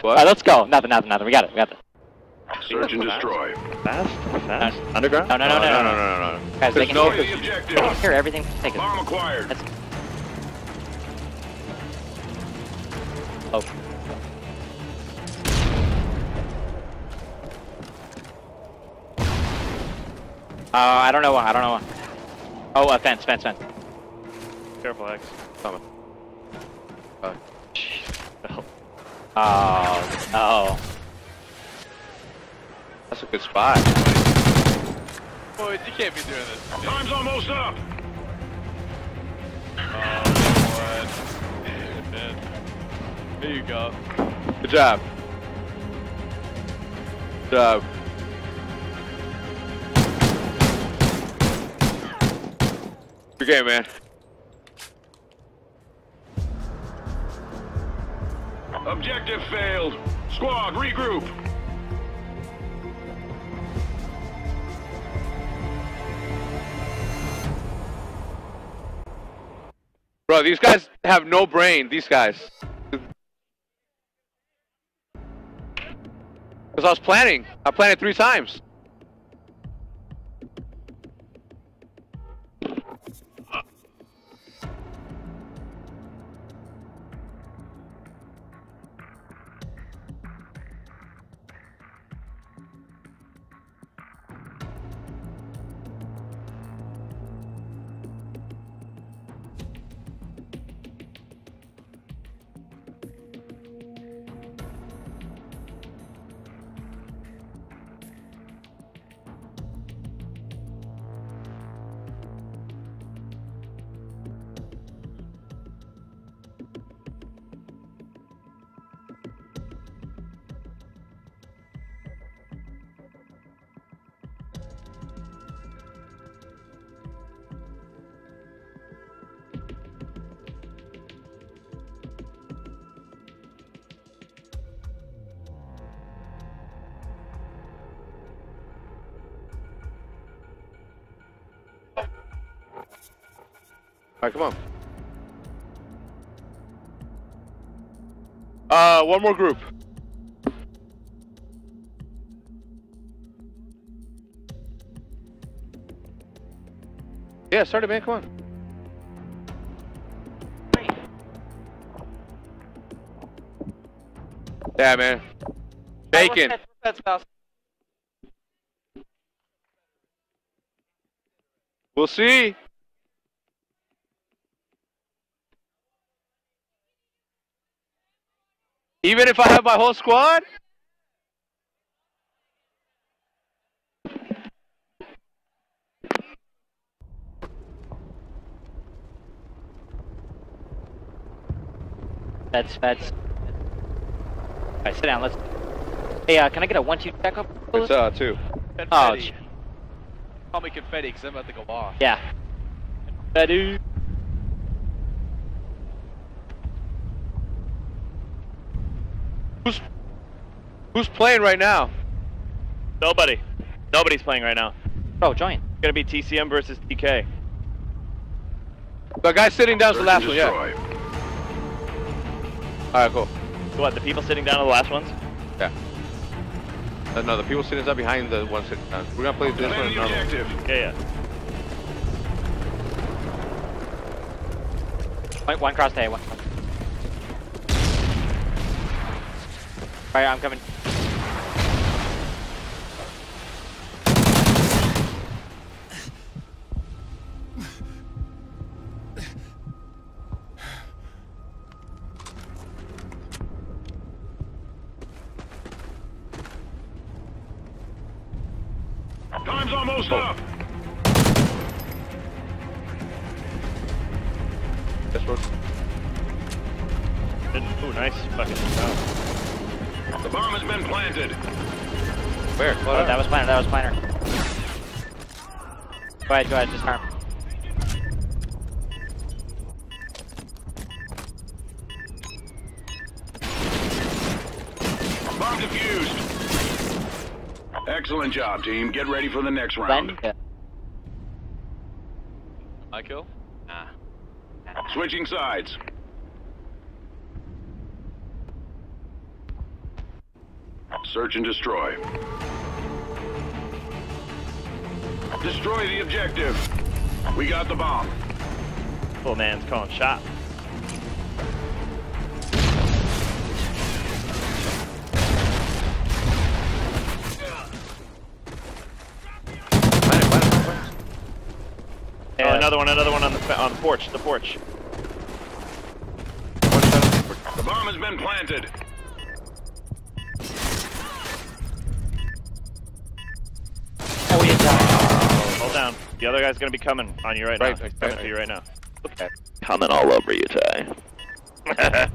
What? Alright, let's go. Nothing, nothing, nothing. We got it. We got it. Search and destroy. Fast? Fast? Underground? No, no, no, no, no, no. no, no, no. Guys, they can no- hear. The objective. They can hear everything. Take it. Bomb acquired. Let's. Oh. Uh, I don't know. I don't know. Oh, uh, fence, fence, fence. Careful, X. Coming. Uh, Oh. Oh, oh. that's a good spot. Boys, you can't be doing this. Time's almost up. Oh, what? Man. Here you go. Good job. Good job. Good game, man. Objective failed. Squad, regroup. Bro, these guys have no brain, these guys. Because I was planning. I planned it three times. Alright, come on. Uh, one more group. Yeah, start it, man. Come on. Yeah, man. Bacon. We'll see. Even if I have my whole squad? That's that's. Alright, sit down. Let's. Hey, uh, can I get a one-two check up? It's uh two. Oh, Confetti. sh- Call me confetti because I'm about to go off. yeah. Ready? Who's who's playing right now? Nobody. Nobody's playing right now. Bro, join. It's gonna be TCM versus TK. The guy sitting down is the last and one, yeah. Alright, cool. So what, the people sitting down are the last ones? Yeah. Uh, no, the people sitting down behind the ones sitting down. We're gonna play this one Defend and another one. Yeah, yeah. One, one cross A, one. Alright, I'm coming. Time's almost up. This one. Ooh, nice fucking shot. The bomb has been planted. Where? Oh, that was planner, that was planner. Go ahead, go ahead, just disarm. Bomb defused. Excellent job, team. Get ready for the next round. Blend. My kill? Nah. Switching sides. Search and destroy. Destroy the objective. We got the bomb. Little man's calling shot. Oh, another one, another one on the on the porch, the porch. One shot on the- The bomb has been planted. The other guy's gonna be coming on you right, Right, now. right, coming right. to you right now. Okay. Coming all over you, Ty.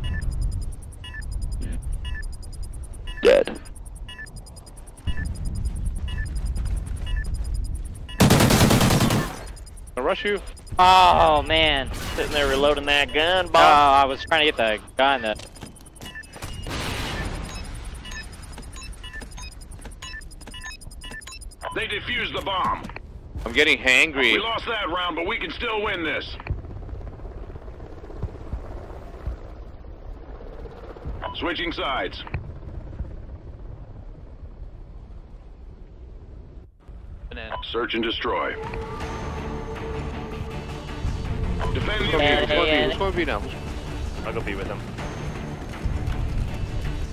Dead. I'll rush you. Oh, man. Sitting there reloading that gun, Oh, I was trying to get the guy in the... They defused the bomb. I'm getting hangry. We lost that round, but we can still win this. Switching sides. Search and destroy. Defend the Yeah, Which objective. one yeah. be? Which one be now? I'll go be with him.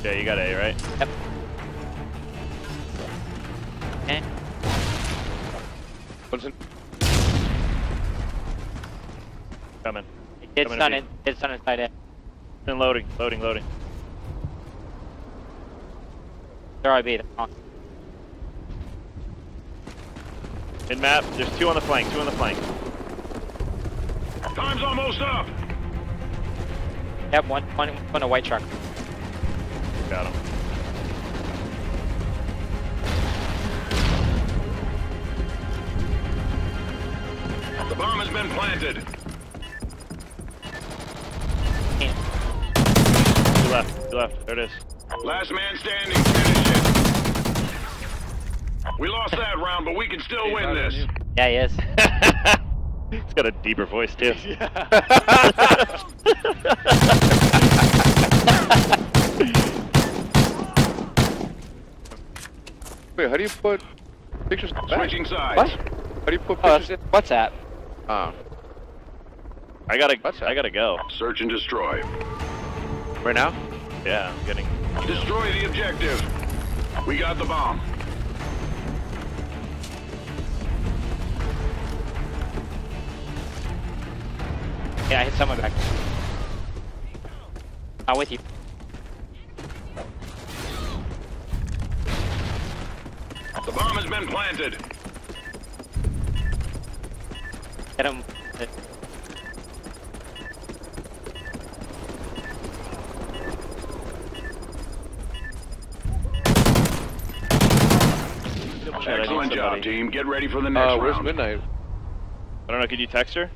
Yeah, you got A, right? Yep. Okay. One's in. Coming. It's Coming done to in, it's done inside it. And loading, loading, loading. There I be. In map, there's two on the flank, two on the flank. Time's almost up. Yep, one, one, one a white truck. Got him. The bomb has been planted. Two left, two left. There it is. Last man standing. Finish it. We lost that round, but we can still win this. Yeah, he is. He's got a deeper voice too. Wait, how do you put pictures in back? Switching sides. What? How do you put Oh, pictures in? what's that? Ah, I gotta, What's? I gotta go. Search and destroy. right now? Yeah, I'm getting. Destroy the objective. We got the bomb. Yeah, I hit someone back. I'm with you. The bomb has been planted. Hit him. Shit, Excellent job, team. Get ready for the next Uh, where's round. midnight? I don't know. Could you text her?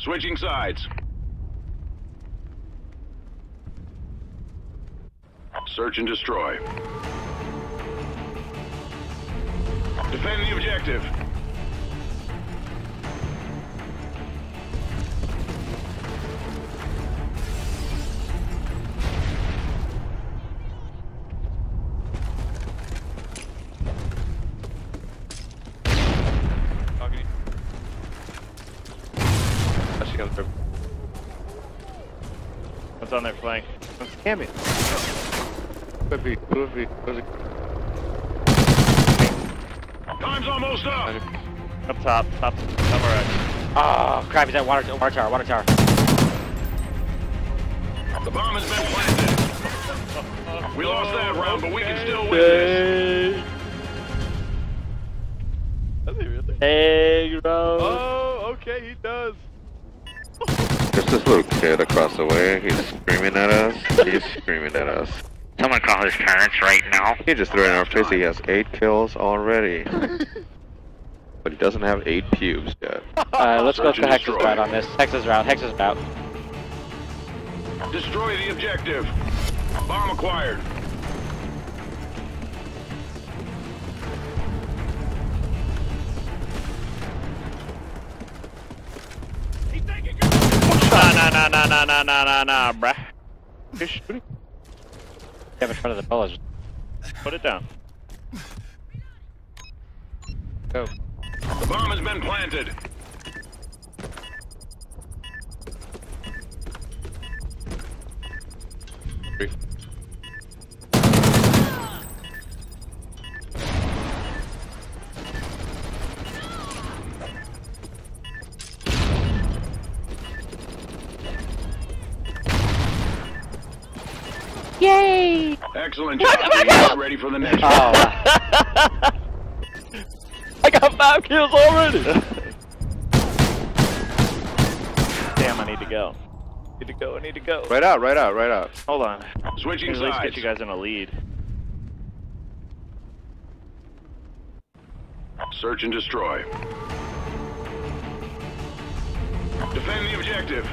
Switching sides. Search and destroy. Defend the objective. Talking to you. Actually, on. What's on their flank? Damn it. Could be, could be, could be. Time's almost up. Up top, top, top right. Oh, ah, crap, he's at water, water tower, water tower. The bomb has been planted. We lost that round, but we can still win this. Does he really? Hey, bro. Oh, okay, he does. There's this little kid across the way. He's screaming at us. He's screaming at us call his parents right now? He just threw it in our face he has eight kills already. but he doesn't have eight pubes yet. Let's Search go to Hex's route on this. Hex's route, Hex's route. Destroy the objective. Bomb acquired. Nah, nah, nah, nah, nah, nah, nah, nah, bruh. Get in front of the bullets. Put it down. Go. The bomb has been planted. Three. Excellent job. team. Get ready for the next Oh, round. I got five kills already. Damn, I need to go. Need to go. I need to go. Right out, right out, right out. Hold on. Switching sides. At least get you guys in a lead. Search and destroy. Defend the objective.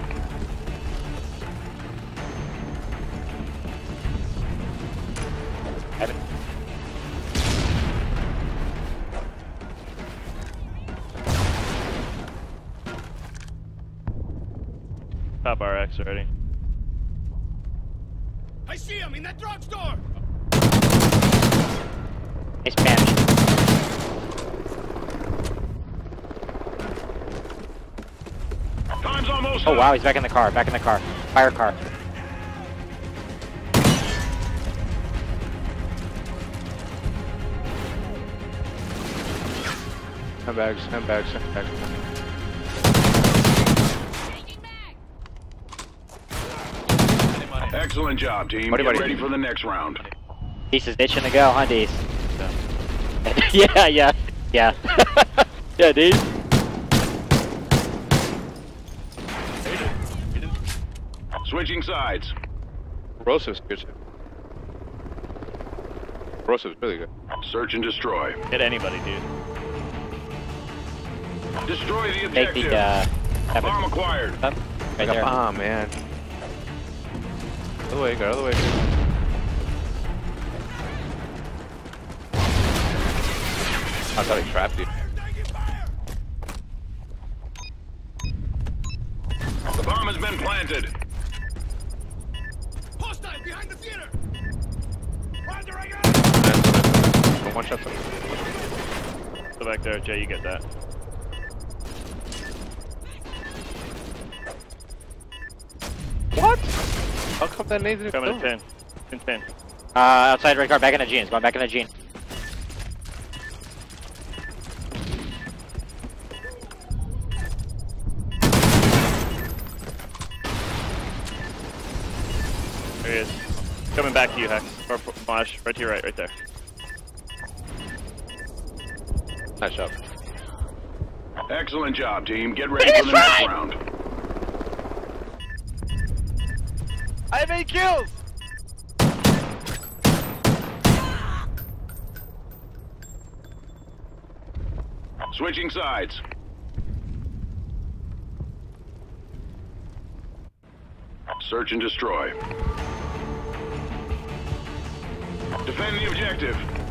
Top RX already. I see him in that drugstore. Hey, Spanish. Time's almost Oh wow, he's back in the car. Back in the car. Fire car. Handbags, handbags, handbags. Excellent job, team. Buddy, Get buddy. ready for the next round. Deece is itching to go, huh, Deece? yeah, yeah, yeah. yeah, Deece. Switching sides. Corrosive's good too. Corrosive's really good. Search and destroy. Hit anybody, dude. Destroy the objective. Take the, uh, Bomb acquired. up. Right Like a bomb, man. Other way, go other way. I thought he trapped you. The bomb has been planted. One shot. Go back there, Jay. You get that. What? How come that Nathan Coming to ten. In ten. Uh, outside red car, back in the jeans. Going back in the jeans. There he is. Coming back to you, Hex. Or Mosh. Right to your right, right there. Nice shot. Excellent job, team. Get ready for the next round. I have eight kills! Switching sides. Search and destroy. Defend the objective.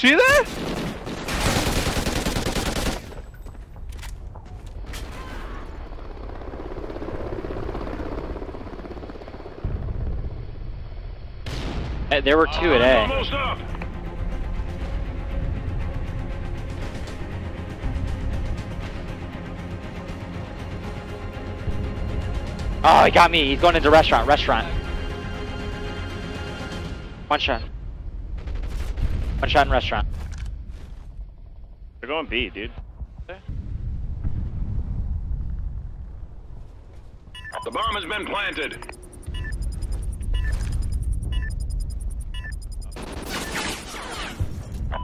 See that? Uh, there were two at A. Almost up. Oh, he got me. He's going into restaurant. Restaurant. One shot. One shot in restaurant. They're going B, dude. The bomb has been planted.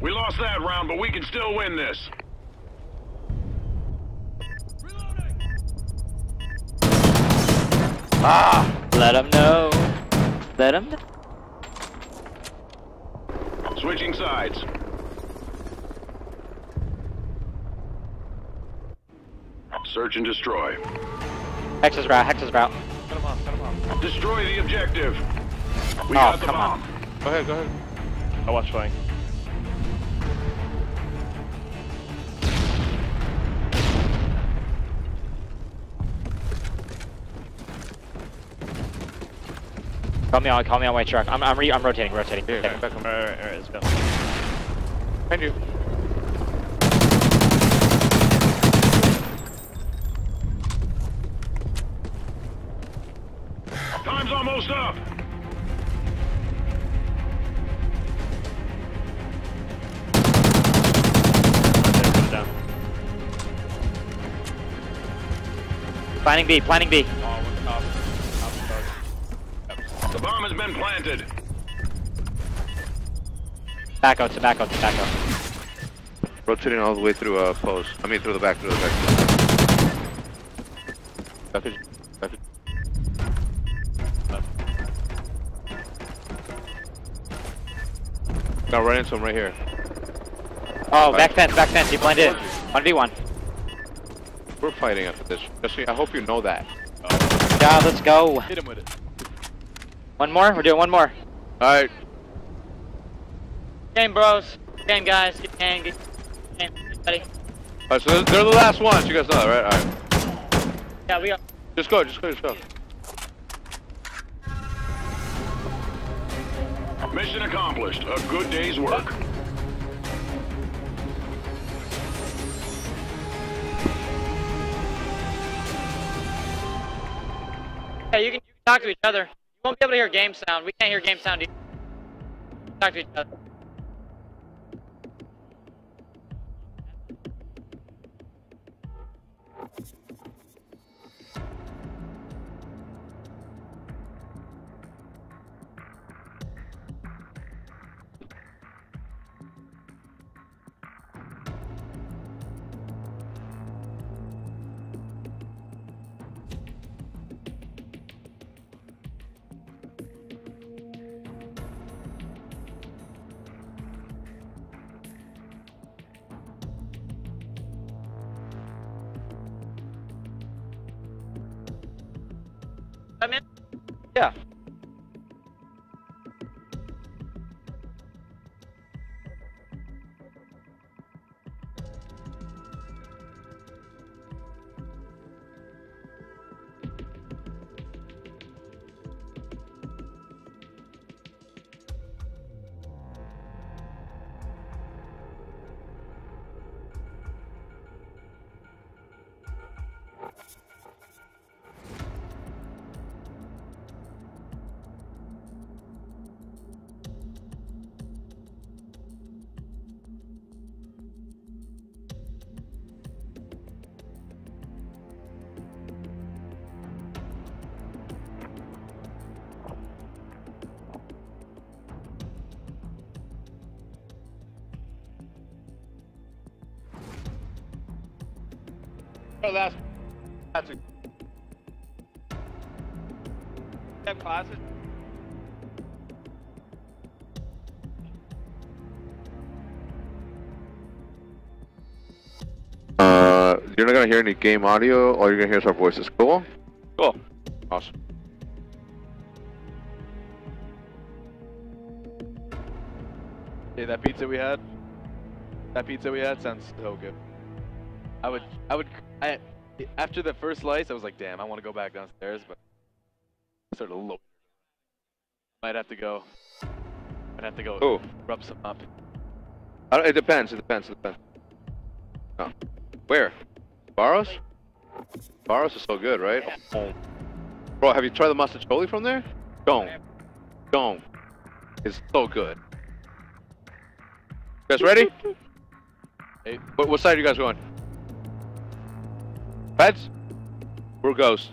We lost that round, but we can still win this. Ah! Let him know. Let him know. Switching sides. Search and destroy. Hex's route, Hex's route. Cut him off, cut him off. Destroy the objective. We Oh, got the come on. bomb. Go ahead, go ahead. I'll watch flank. Call me on, call me on white truck. I'm, I'm, re I'm rotating, rotating. Here, There. back on. Alright, alright, alright, let's go. Behind you. Time's almost up. There, put it down. Planning B, planning B. Tobacco, tobacco, tobacco. Rotating all the way through uh, post. I mean, through the back, through the back. Back at- back at- Now run into him right here. Oh, back fence, back fence. He blended in. 1v1. We're fighting after this. Just so I hope you know that. Yeah, let's go. Hit him with it. One more? We're doing one more. Alright, Game, bros. Game, guys. Get game, get game. Buddy. alright, so they're, they're the last ones. You guys know that, right? Alright. Yeah, we are. Just go, just go, just go. Mission accomplished. A good day's work. Hey, you can, you can talk to each other. You won't be able to hear game sound. We can't hear game sound either. Talk to each other. Yeah. Last. That's a. Have classes. Uh, you're not gonna hear any game audio. All you're gonna hear is our voices. Cool. Cool. Awesome. Hey, that pizza we had. That pizza we had sounds so good. I would, I would, after the first slice, I was like, damn, I want to go back downstairs, but I started low. Might have to go. Might have to go Ooh. rub some up. I don't, it depends, it depends, it depends. Oh. Where? Barros? Barros is so good, right? Oh. Bro, have you tried the mostaccioli from there? Don't. Don't. It's so good. You guys ready? Hey. What, what side are you guys going? Heads? We're ghost.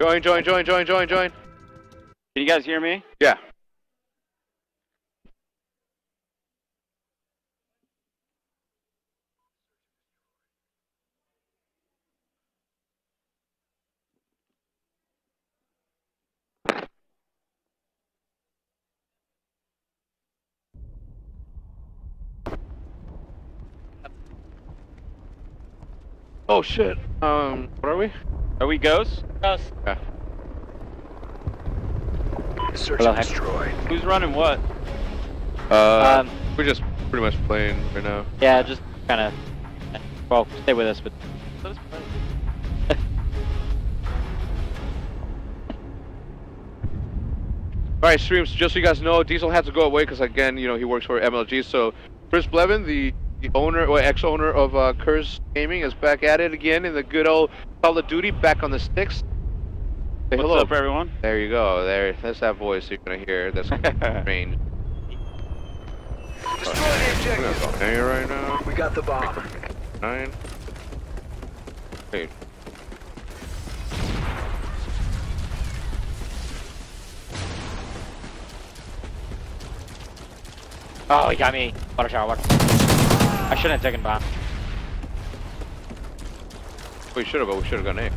Join, join, join, join, join, join you guys hear me? Yeah. Oh shit. Um, what are we? Are we ghosts? Ghosts. Yeah. Search Hello, and Hex. destroy. Who's running what? Uh, Um, we're just pretty much playing right now. Yeah, just kind of. Well, stay with us, but. Let us play. All right, streams. Just so you guys know, Diesel had to go away because again, you know, he works for MLG. So Chris Blevin, the, the owner or ex-owner of uh, Curse Gaming, is back at it again in the good old Call of Duty, back on the sticks. Say What's hello. up, everyone? There you go. There, that's that voice you're gonna hear. That's strange. Destroy the We're gonna objective. go here right now. We got the bomb. Nine. Eight. Oh, he got me. Water tower, water. I shouldn't have taken bomb. We should have, but we should have gone A.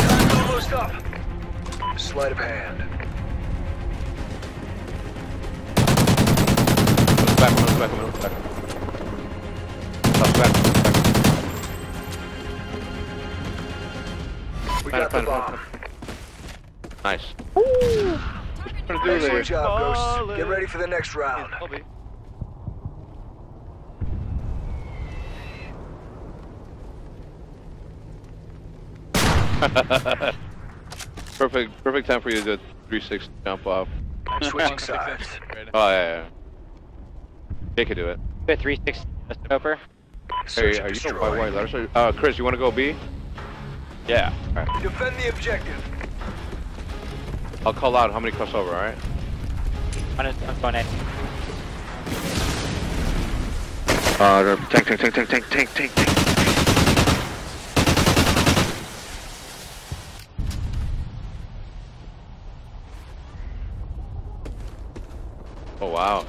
Time's almost up. Sleight of hand. Back, back, back, back, back. Back, back, back. We got it, the find bomb. Nice. What you gonna Excellent job, Ghosts. Get ready for the next round. I'll be. perfect, perfect time for you to do a 360 jump off. Switching sides. Oh yeah, yeah. They could do it. Good 360 scoper. Search Hey, and are you destroy. know white white letters? Uh, Chris, you want to go B? Yeah. All right. Defend the objective. I'll call out how many cross over. All right. One is, I'm going in. Uh, the tank, tank, tank, tank, tank, tank, tank, Oh wow.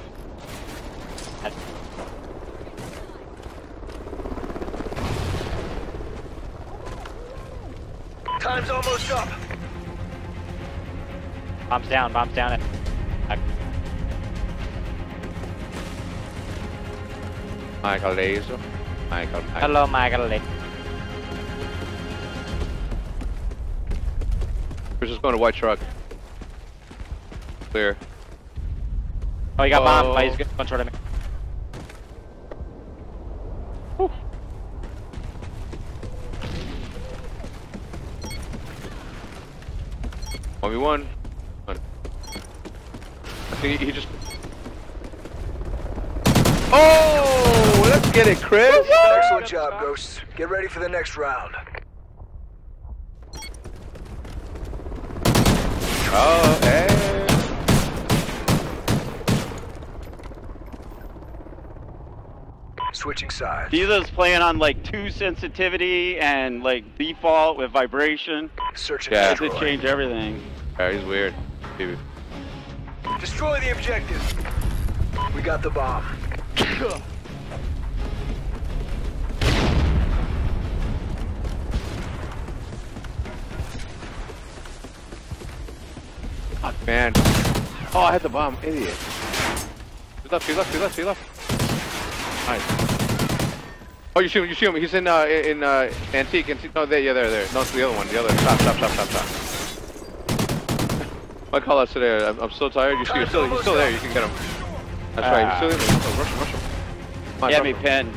Time's almost up. Bombs down, bombs down. Back. Michael Laser. Michael. Michael. Hello, Michael. Chris is going to white truck. Clear. Oh, he got bombed. He's going toward me. One v one. One. I think he, he just. Oh, let's get it, Chris. Excellent job, Ghosts. Get ready for the next round. Oh, hey. Switching sides. Diesel's playing on like two sensitivity and like default with vibration. Search and Yeah. Had to destroy. change everything. Yeah, he's weird. Dude. Destroy the objective. We got the bomb. Fuck, man. Oh, I had the bomb. Idiot. He's left, he's left, he's left, he's left. Nice. Oh, you see him, you see him. He's in, uh, in, uh, Antique. Antique. No, there, yeah, there, there. No, it's the other one. The other. Stop, stop, stop, stop, stop. My call outs today. I'm, I'm so tired. You see, he's still, he's still there. You can get him. That's right. He's still in there. Oh, rush him, rush him. On, Yeah, rush me him. pen.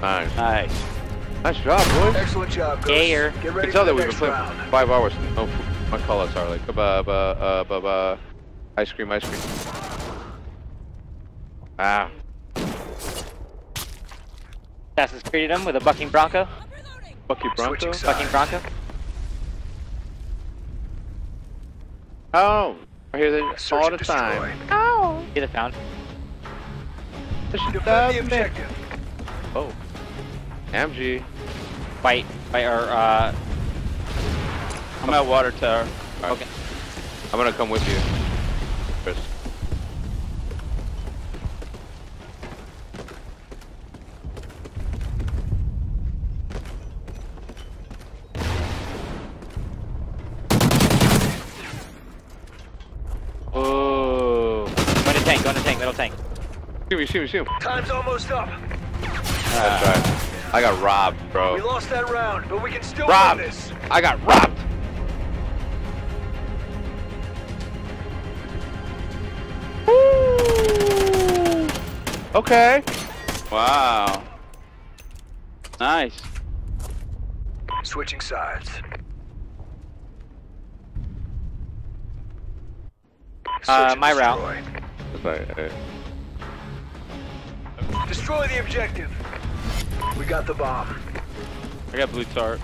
Nice. Nice. Nice job, boys. Excellent job, Ghosts. Gayer. Get You ready can tell that we've been playing round. for five hours. No, my call outs are like, ba ba uh, ba ba, ice cream, ice cream. Ah. Assassin's created him with a bucking Bronco. Bucky Bronco? Bucking Bronco. Oh, I hear that Search all the destroy. time. Either found. The Love me. objective. Oh. MG. Fight. Fight, or, uh, I'm at water tower. okay. I'm gonna come with you, Chris. tank, go in the tank, middle tank. See me, see him. Time's almost up. That's right. I got robbed, bro. We lost that round, but we can still Robbed. win this. I got robbed. Woo! Okay. Wow. Nice. Switching sides. Uh, Search and my route. Destroy. That's right. uh, Destroy the objective. We got the bomb. I got blue tart.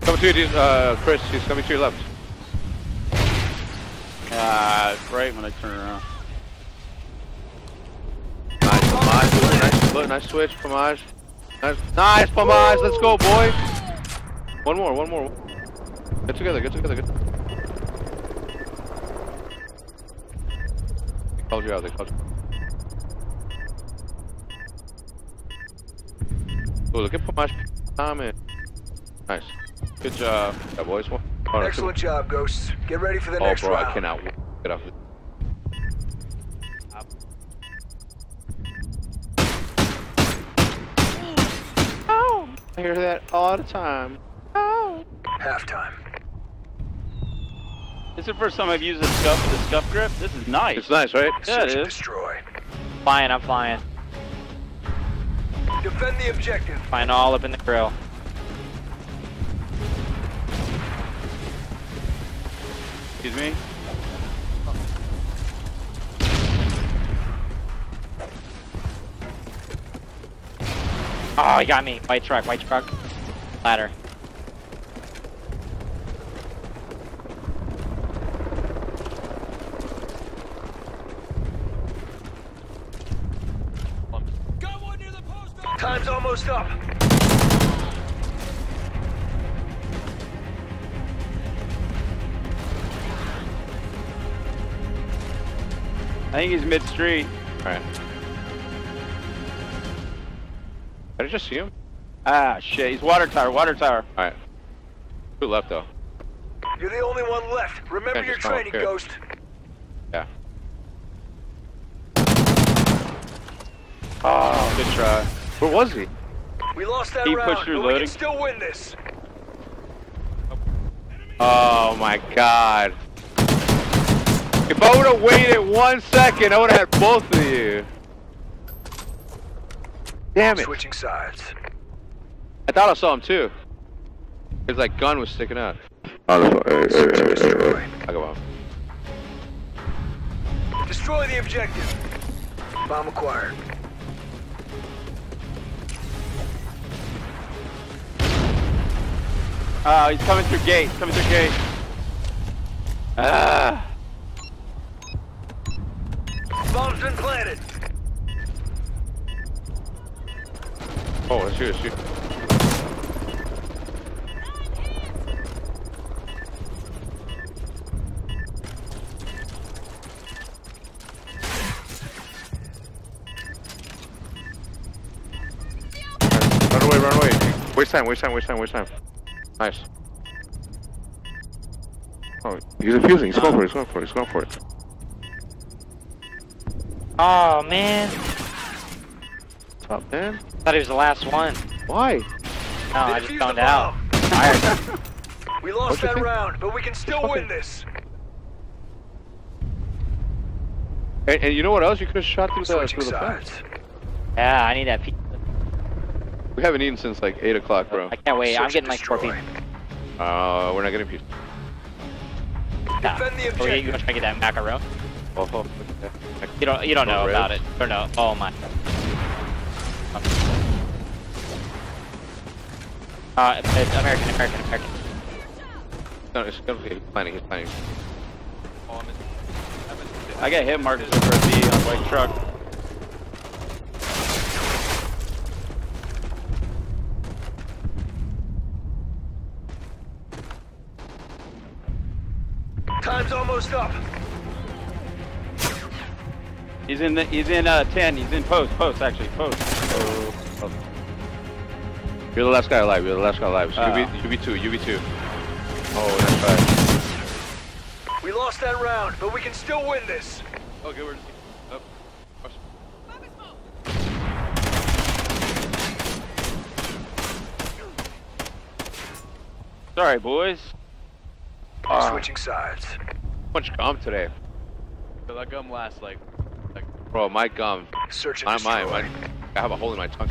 Coming to you, uh, Chris. He's coming to your left. Ah, right when I turn around. Nice, Pomage. Nice, look, nice switch, Pomage. Nice, nice, Pomage. Let's go, boy. One more, one more. Get together, get together, get. They called you out. They called you. Oh, look at Pomage. Comment. Nice. Good job. Yeah, boys. One. Oh, Excellent job, Ghosts. Get ready for the Oh, next bro, round. I cannot wait. get off. Oh, I hear that all the time. Oh. Halftime. This is the first time I've used the SCUF the SCUF grip. This is nice. It's nice, right? Yeah, it is. Search and destroy. Flying, I'm flying. Defend the objective. Flying all up in the grill. Excuse me. Ah, oh, he got me. White truck, white truck. Ladder. Time's almost up. I think he's mid street. Alright. Did I just see him? Ah, shit. He's water tower. Water tower. Alright. Two left though. You're the only one left. Remember your training. Ghost. Yeah. Oh, good try. Where was he? We lost that He round, pushed through but we loading. can still win this. Oh my god. If I would have waited one second, I would have had both of you. Damn it. Switching sides. I thought I saw him too. His like gun was sticking out. Search and destroy. I go out. Destroy the objective. Bomb acquired. Oh, he's coming through gate. Coming through gate. Ah. Bomb's been planted. Oh, shoot, shoot. Run away, run away. Waste time, waste time, waste time, waste time. Nice. Oh, he's defusing. He's going for it. He's going for it. He's going for it. Oh, man. What's up, man? Thought he was the last one. Why? No, I just found out. bomb. We lost What'd that think? round, but we can still Okay. win this. And, and you know what else? You could have shot through the, Switching through the fence. yeah, I need that pizza. We haven't eaten since like 8 o'clock, bro. I can't wait. I'm getting and like four destroy. pieces. Uh, we're not getting pizza. Nah. Defend the Oh, yeah, you objective. want to try to get that macaron? Oh, look at that. You don't. You don't know Oh, about ribs. it. Or no? Oh my. Uh, it's American, American, American. No, it's gonna be he's planning. He's planning. I got hit markers over a B on white truck. Time's almost up. He's in the, he's in uh 10. He's in post. Post actually. Post. Oh, You're the last guy alive. You're the last guy alive. So Uh. UV, UV2, UV2. Oh, that's right. We lost that round, but we can still win this. Oh, good. We're just. Oh. Sorry, boys. Switching sides. Much gum today. So that gum lasts like. like Bro, my gum. Search and Not destroy. mine. mine. I have a hole in my tongue.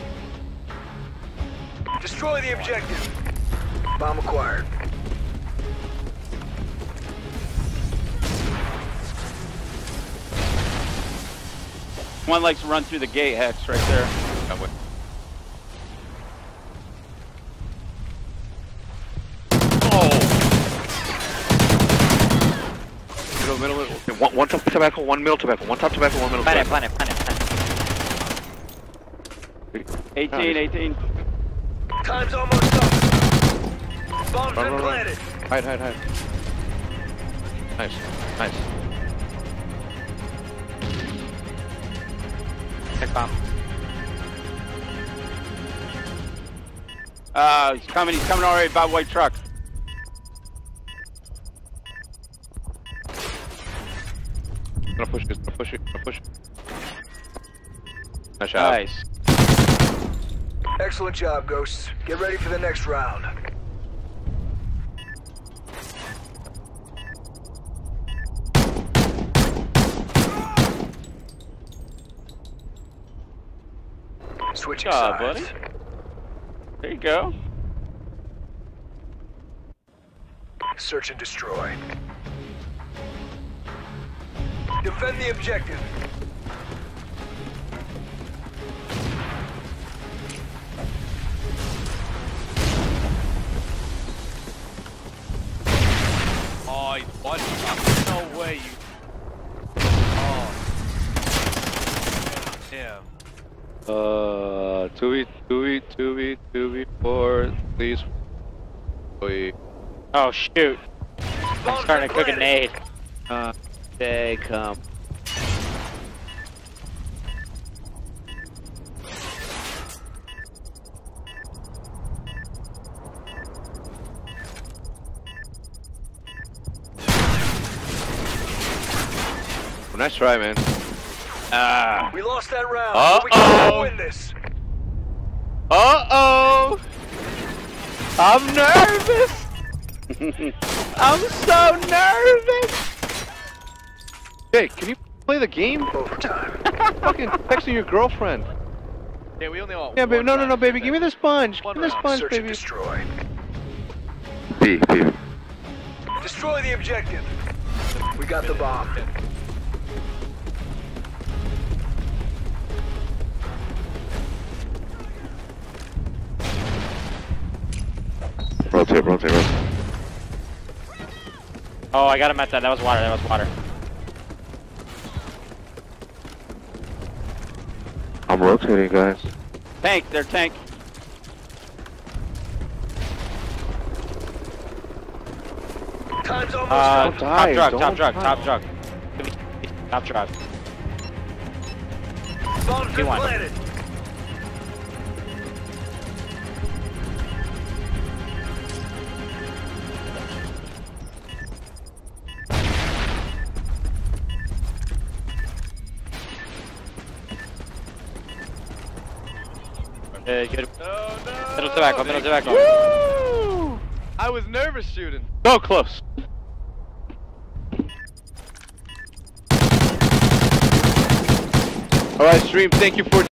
Destroy the objective. Bomb acquired. One likes to run through the gate, Hex, right there. I'm with- Middle, middle, middle. Okay, One, one top tobacco, one middle tobacco. One top tobacco, one middle Planet, tobacco. planet, planet, planet. 18, 18. Time's almost up. Bomb's Run, run, run. planted. Hide, hide, hide. Nice, nice. Check bomb. Uh, he's coming, he's coming already by white truck. Job. Nice. Excellent job, Ghosts. Get ready for the next round. Switching Good job, sides. buddy. There you go. Search and destroy. Defend the objective. Buddy. No way you. Oh. Damn. Uh, 2v, 2v, 2v, 2v4, please. Wait. Oh shoot! I'm starting to cook a planted. nade. Uh, they come. Nice try, man. Ah. We lost that round, but we can Uh-oh. still win this. Uh oh! I'm nervous! I'm so nervous! Hey, can you play the game? Overtime. Fucking texting your girlfriend. Yeah, we only want. Yeah, baby. one No, no, no, round. baby. Give me the sponge. Give me the round. sponge, Search and baby. destroy. B, B. Destroy the objective. We got the bomb. Rotate, rotate, rotate. Oh, I got him at that. That was water. That was water. I'm rotating, guys. Tank, they're tank. Time's almost Uh. Don't top die, drug, don't top drug, top drug. Top drug. Bomb's one. planted. Uh, good. Oh no! Middle tobacco, middle tobacco. Woo! I was nervous shooting. So close. All right, stream. Thank you for